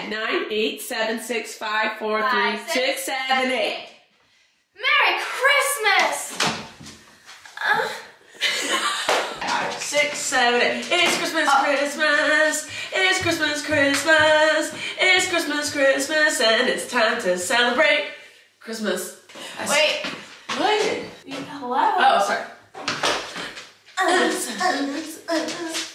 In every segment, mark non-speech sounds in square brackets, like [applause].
10, 9, 8, 7, 6, 5, 4, Five, 3, 6, 7, 8. Merry Christmas! Six, seven, eight. It's Christmas, oh. Christmas. It's Christmas, Christmas. It's Christmas, Christmas, and it's time to celebrate Christmas. Wait. What? Hello? Oh, sorry. [laughs] [laughs]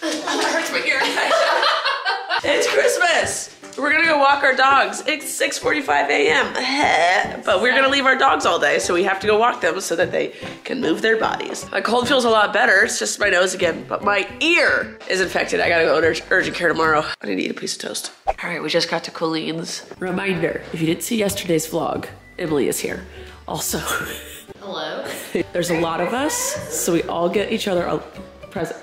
it hurts my ear. [laughs] it's Christmas. We're gonna go walk our dogs. It's 6:45 a.m. Eh, but we're gonna leave our dogs all day, so we have to go walk them so that they can move their bodies. My cold feels a lot better. It's just my nose again, but my ear is infected. I gotta go to urgent care tomorrow. I need to eat a piece of toast. All right, we just got to Colleen's. Reminder: if you didn't see yesterday's vlog, Emily is here. Also, Hello. [laughs] there's a lot of us, so we all get each other a present.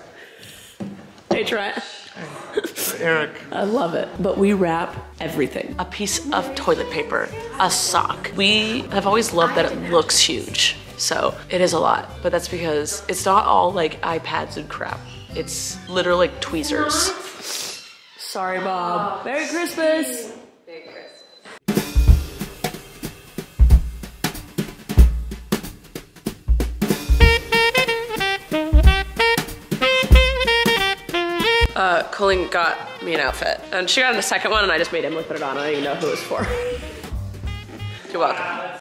Hey, Trent. Eric. I love it. But we wrap everything. A piece of toilet paper, a sock. We have always loved that it looks huge. So it is a lot. But that's because it's not all like iPads and crap. It's literally like tweezers. Sorry, Bob. Merry Christmas. Colleen got me an outfit, and she got a second one, and I just made Emily put it on. I don't even know who it was for. [laughs] You're welcome.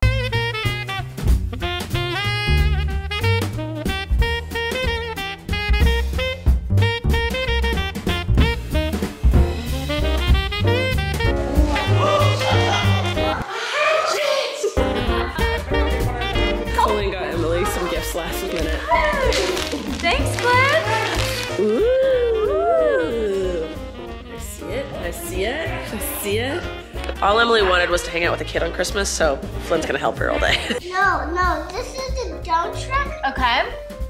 Colleen got Emily some gifts last minute. Thanks, Glenn. Ooh. See it. I see it. All Emily wanted was to hang out with a kid on Christmas, so Flynn's gonna help her all day. [laughs] No, no, this is the dump truck, Okay.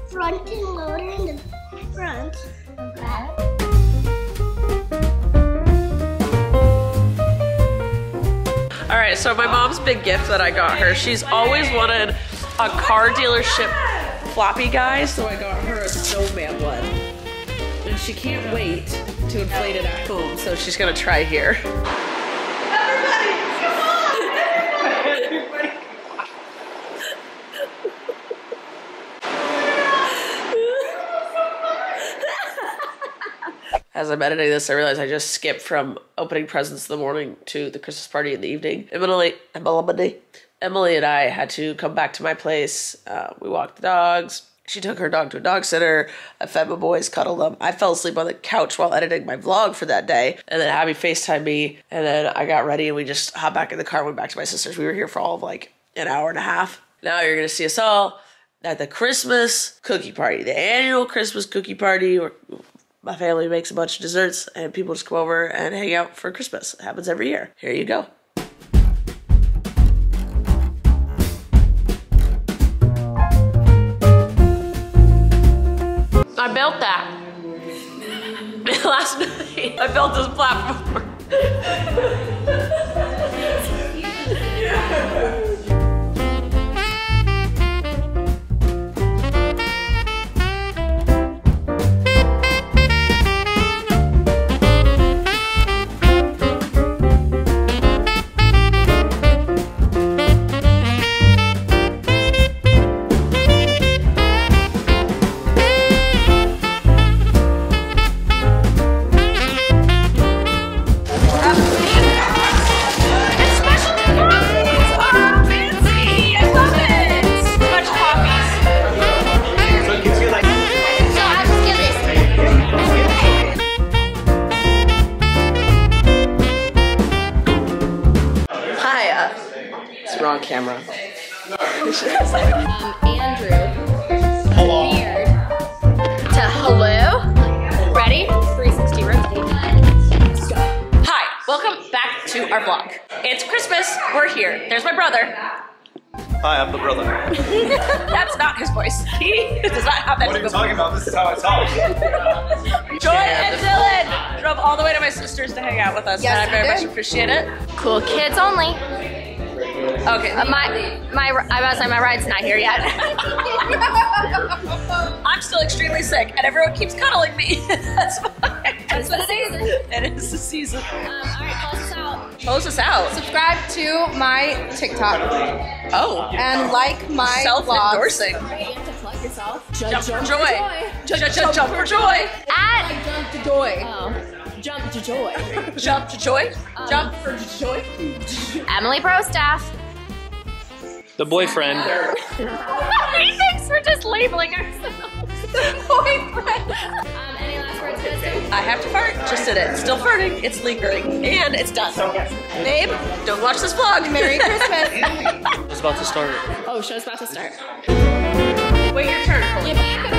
front and loader in the front. Okay. all right, so my mom's big gift that I got her, she's always wanted a car dealership floppy guy, so I got her a snowman one. And she can't wait to inflate it at home, so she's gonna try here. [laughs] As I'm editing this, I realize I just skipped from opening presents in the morning to the Christmas party in the evening. Emily, Emily, Emily and I had to come back to my place. Uh, we walked the dogs. She took her dog to a dog sitter. I fed my boys, cuddled them. I fell asleep on the couch while editing my vlog for that day. And then Abby FaceTimed me. And then I got ready and we just hopped back in the car and went back to my sister's. We were here for all of like an hour and a half. Now you're going to see us all at the Christmas cookie party, the annual Christmas cookie party. My family makes a bunch of desserts and people just come over and hang out for Christmas. It happens every year. Here you go. Last night. I built this platform. [laughs] here. There's my brother. Hi, I'm the brother. [laughs] That's not his voice. [laughs] He does not have that. What are you talking about? This is how I talk. [laughs] Joy and Dylan drove all the way to my sister's to hang out with us, Yes, and I very they much appreciate it. Cool kids only. Okay, Uh, my my I was like my ride's not here yet. I'm still extremely sick, and everyone keeps cuddling me. That's fine. It's the season. It is the season. Um, all right, close us out. Close us out. Subscribe to my TikTok Oh, and like my vlogs. self-endorsing. Right, you have to plug yourself. Jump for joy. Jump, jump, jump for joy. At Jump to joy. oh, jump to joy. [laughs] Jump to joy. Um. Jump for joy. Emily Pro staff. The boyfriend. [laughs] he thinks we're just labeling ourselves. [laughs] Boyfriend. Um, any last words, Kristen? I have to fart. Just did it. Still farting. It's lingering. And it's done. Babe, don't watch this vlog. Merry [laughs] Christmas. It's about to start. Oh, show's about to start. Wait your turn. Get back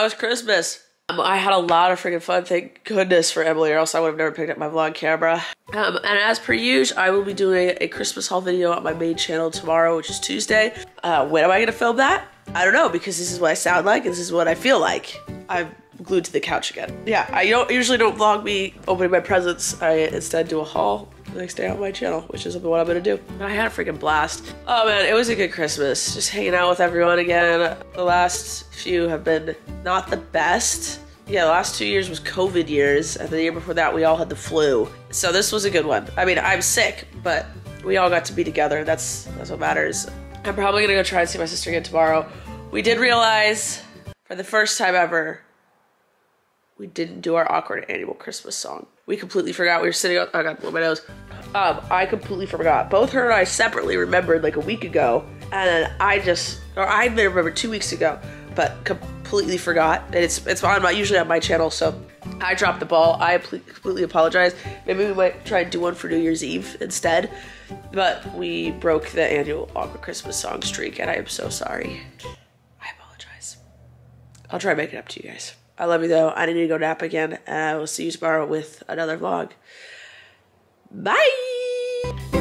that was Christmas. Um, I had a lot of freaking fun. Thank goodness for Emily, or else I would have never picked up my vlog camera. Um, and as per usual, I will be doing a Christmas haul video on my main channel tomorrow, which is Tuesday. Uh, when am I going to film that? I don't know because this is what I sound like and this is what I feel like. I'm glued to the couch again. Yeah, I don't usually don't vlog me opening my presents. I instead do a haul next day on my channel, which is what I'm gonna do. I had a freaking blast. Oh man, it was a good Christmas. Just hanging out with everyone again. The last few have been not the best. Yeah, the last two years was COVID years, and the year before that we all had the flu. So this was a good one. I mean, I'm sick, but we all got to be together. That's that's what matters. I'm probably gonna go try and see my sister again tomorrow. We did realize for the first time ever we didn't do our awkward annual Christmas song. We completely forgot. We were sitting on. I got blow my nose. Um, I completely forgot. Both her and I separately remembered like a week ago, and I just, or I remembered two weeks ago, but completely forgot. And it's it's on my usually on my channel, so I dropped the ball. I ple- completely apologize. Maybe we might try and do one for New Year's Eve instead. But we broke the annual awkward Christmas song streak, and I am so sorry. I apologize. I'll try and make it up to you guys. I love you though. I need to go nap again, uh, and I will see you tomorrow with another vlog. Bye.